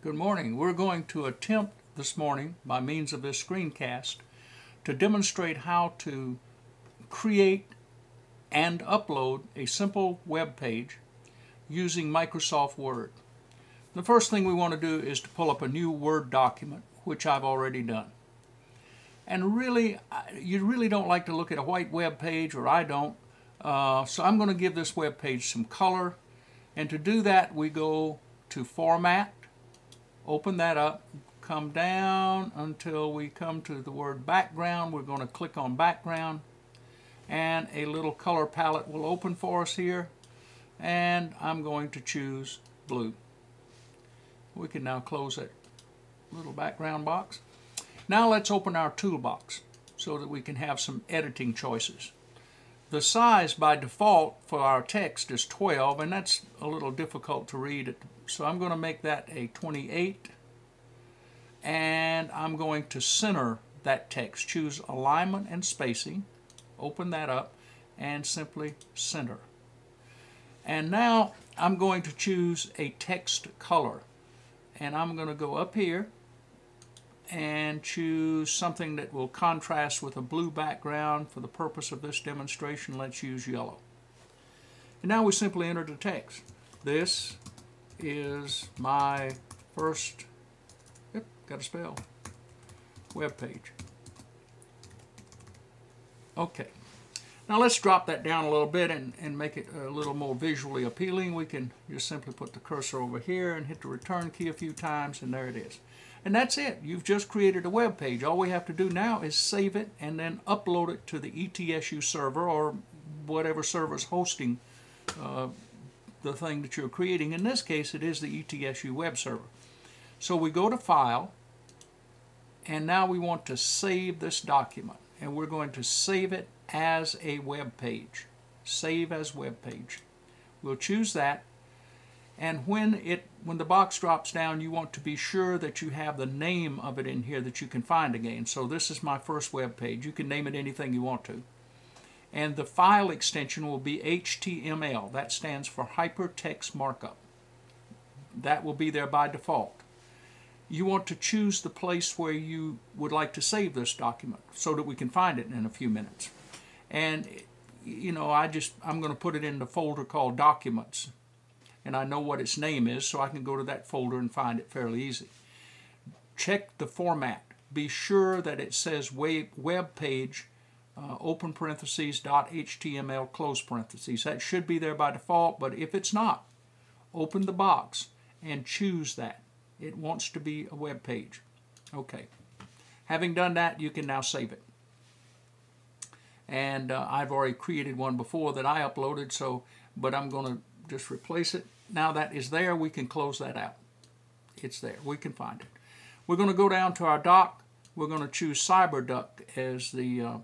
Good morning. We're going to attempt this morning, by means of this screencast, to demonstrate how to create and upload a simple web page using Microsoft Word. The first thing we want to do is to pull up a new Word document, which I've already done. And really, you really don't like to look at a white web page, or I don't. Uh, so I'm going to give this web page some color. And to do that, we go to Format, open that up, come down until we come to the word background. We're going to click on background and a little color palette will open for us here and I'm going to choose blue. We can now close that little background box. Now let's open our toolbox so that we can have some editing choices. The size by default for our text is 12 and that's a little difficult to read so I'm going to make that a 28 and I'm going to center that text. Choose alignment and spacing open that up and simply center. And now I'm going to choose a text color and I'm going to go up here and choose something that will contrast with a blue background. For the purpose of this demonstration, let's use yellow. And now we simply enter the text. This is my first, yep, got a spell, web page. Okay. Now let's drop that down a little bit and, and make it a little more visually appealing. We can just simply put the cursor over here and hit the return key a few times and there it is. And that's it. You've just created a web page. All we have to do now is save it and then upload it to the ETSU server or whatever server is hosting uh, the thing that you're creating. In this case, it is the ETSU web server. So we go to File, and now we want to save this document and we're going to save it as a web page. Save as web page. We'll choose that and when it when the box drops down you want to be sure that you have the name of it in here that you can find again. So this is my first web page. You can name it anything you want to. And the file extension will be HTML. That stands for Hypertext Markup. That will be there by default you want to choose the place where you would like to save this document so that we can find it in a few minutes. And, you know, I just, I'm going to put it in the folder called Documents. And I know what its name is, so I can go to that folder and find it fairly easy. Check the format. Be sure that it says web page, uh, open parentheses, dot HTML, close parentheses. That should be there by default, but if it's not, open the box and choose that it wants to be a web page. Okay. Having done that, you can now save it. And uh, I've already created one before that I uploaded, so but I'm going to just replace it. Now that is there, we can close that out. It's there. We can find it. We're going to go down to our dock. We're going to choose CyberDuck as the uh,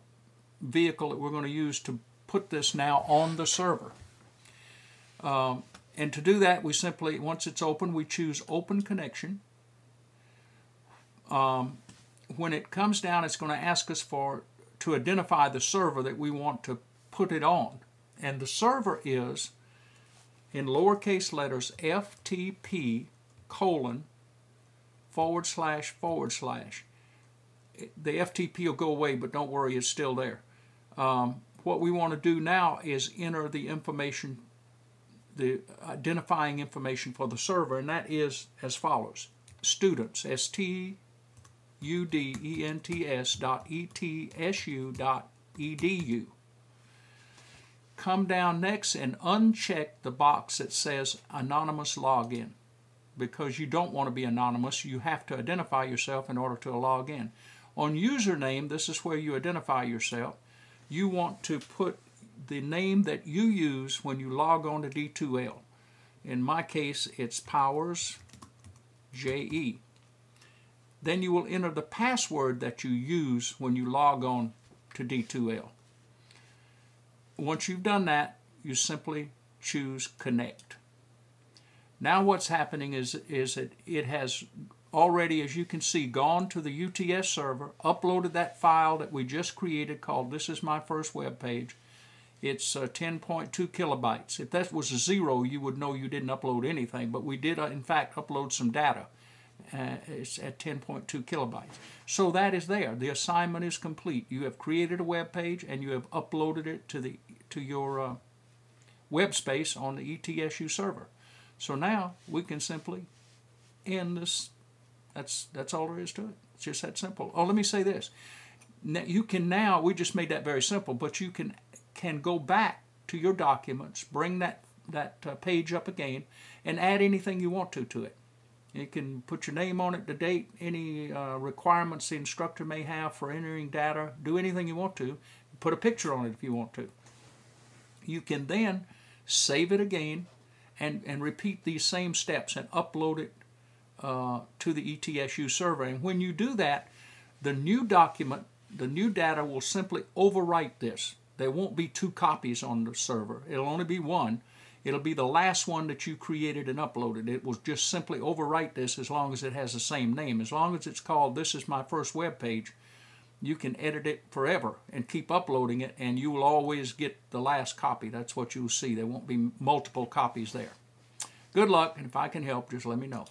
vehicle that we're going to use to put this now on the server. Um, and to do that, we simply, once it's open, we choose Open Connection. Um, when it comes down, it's going to ask us for to identify the server that we want to put it on. And the server is, in lowercase letters, FTP colon forward slash forward slash. The FTP will go away, but don't worry, it's still there. Um, what we want to do now is enter the information the identifying information for the server, and that is as follows. Students, S-T-U-D-E-N-T-S dot E-T-S-U dot E-D-U. Come down next and uncheck the box that says Anonymous Login. Because you don't want to be anonymous, you have to identify yourself in order to log in. On username, this is where you identify yourself. You want to put the name that you use when you log on to D2L. In my case, it's Powers JE. Then you will enter the password that you use when you log on to D2L. Once you've done that, you simply choose Connect. Now what's happening is, is that it has already, as you can see, gone to the UTS server, uploaded that file that we just created called This Is My First Web Page, it's uh, 10.2 kilobytes. If that was a zero, you would know you didn't upload anything, but we did, uh, in fact, upload some data. Uh, it's at 10.2 kilobytes. So that is there. The assignment is complete. You have created a web page and you have uploaded it to the to your uh, web space on the ETSU server. So now we can simply end this. That's that's all there is to it. It's just that simple. Oh, let me say this. Now, you can now. We just made that very simple, but you can can go back to your documents, bring that that uh, page up again, and add anything you want to to it. You can put your name on it, the date, any uh, requirements the instructor may have for entering data. Do anything you want to. Put a picture on it if you want to. You can then save it again and, and repeat these same steps and upload it uh, to the ETSU server. And when you do that, the new document, the new data will simply overwrite this. There won't be two copies on the server. It'll only be one. It'll be the last one that you created and uploaded. It will just simply overwrite this as long as it has the same name. As long as it's called This is my first web page, you can edit it forever and keep uploading it, and you will always get the last copy. That's what you'll see. There won't be multiple copies there. Good luck, and if I can help, just let me know.